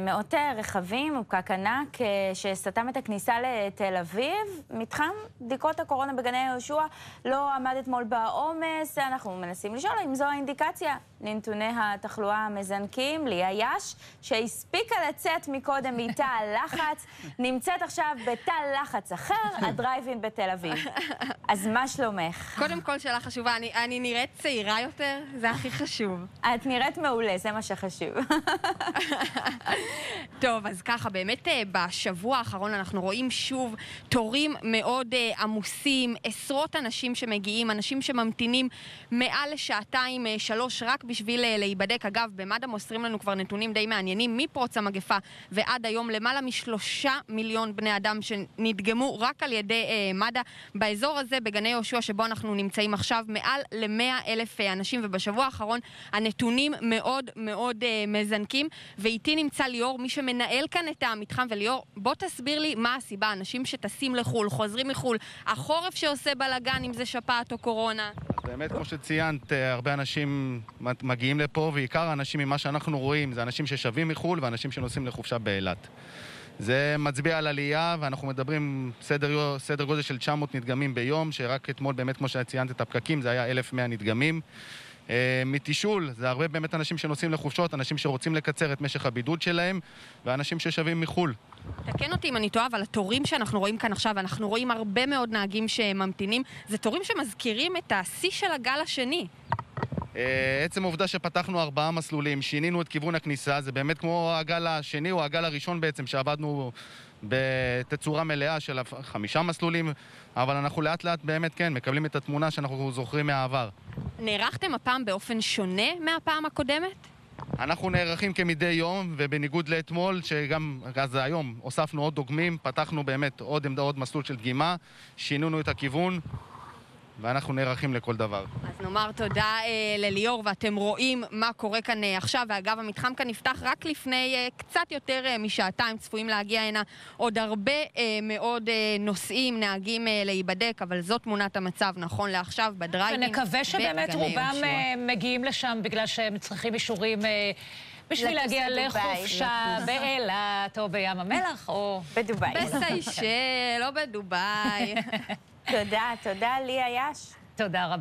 מאות רכבים ופקק ענק שסתם את הכניסה לתל אביב. מתחם בדיקות הקורונה בגני יהושע לא עמד אתמול בעומס. אנחנו מנסים לשאול אם זו האינדיקציה לנתוני התחלואה המזנקים. ליה יש, שהספיקה לצאת מקודם מתא לחץ, נמצאת עכשיו בתא לחץ אחר, הדרייבין בתל אביב. אז מה שלומך? קודם כל, שאלה חשובה, אני, אני נראית צעירה יותר? זה הכי חשוב. את נראית מעולה, זה מה שחשוב. טוב, אז ככה, באמת אה, בשבוע האחרון אנחנו רואים שוב תורים מאוד uh, עמוסים, עשרות אנשים שמגיעים, אנשים שממתינים מעל לשעתיים, uh, שלוש, רק בשביל להיבדק. אגב, במד"א מוסרים לנו כבר נתונים די מעניינים, מפרוץ המגפה ועד היום, למעלה משלושה מיליון בני אדם שנדגמו רק על ידי מד"א. באזור הזה, בגני יהושע, שבו אנחנו נמצאים עכשיו, מעל למאה אלף אנשים, ובשבוע האחרון הנתונים מאוד מאוד מזנקים, ואיתי נמצא ליאור, מי שמנהל כאן את המתחם, וליאור, בוא תסביר לי מה הסיבה, אנשים שטסים לחו"ל, חוזרים מחו"ל, החורף שעושה בלאגן, אם זה שפעת או קורונה. אז באמת, כמו שציינת, אה, הרבה אנשים מגיעים לפה, ועיקר האנשים ממה שאנחנו רואים זה אנשים ששבים מחו"ל ואנשים שנוסעים לחופשה באילת. זה מצביע על עלייה, ואנחנו מדברים סדר, סדר גודל של 900 נדגמים ביום, שרק אתמול, באמת, כמו שציינת את הפקקים, זה היה 1,100 נדגמים. אה, מתישול, זה הרבה באמת אנשים שנוסעים לחופשות, אנשים שרוצים לקצר את משך הבידוד שלהם, ואנשים ששבים מחו"ל. תקן אותי אם אני טועה, אבל התורים שאנחנו רואים כאן עכשיו, אנחנו רואים הרבה מאוד נהגים שממתינים, זה תורים שמזכירים את השיא של הגל השני. אה, עצם העובדה שפתחנו ארבעה מסלולים, שינינו את כיוון הכניסה, זה באמת כמו הגל השני או הגל הראשון בעצם, שעבדנו בתצורה מלאה של חמישה מסלולים, אבל אנחנו לאט לאט באמת כן, מקבלים את התמונה שאנחנו זוכרים מהעבר. נערכתם הפעם באופן שונה מהפעם הקודמת? אנחנו נערכים כמדי יום, ובניגוד לאתמול, שגם, אז היום הוספנו עוד דוגמים, פתחנו באמת עוד עמדה, עוד מסלול של דגימה, שינינו את הכיוון. ואנחנו נערכים לכל דבר. אז נאמר תודה אה, לליאור, ואתם רואים מה קורה כאן אה, עכשיו. ואגב, המתחם כאן נפתח רק לפני אה, קצת יותר אה, משעתיים. צפויים להגיע הנה עוד הרבה אה, מאוד אה, נוסעים, נהגים אה, להיבדק, אבל זאת תמונת המצב נכון לעכשיו בדרייבים. ונקווה שבאמת רובם אה, מגיעים לשם בגלל שהם צריכים אישורים... אה, בשביל להגיע לחופשה באילת או בים המלח או... בדובאי. בסיישל, לא בדובאי. תודה, תודה, ליה יש. תודה רבה.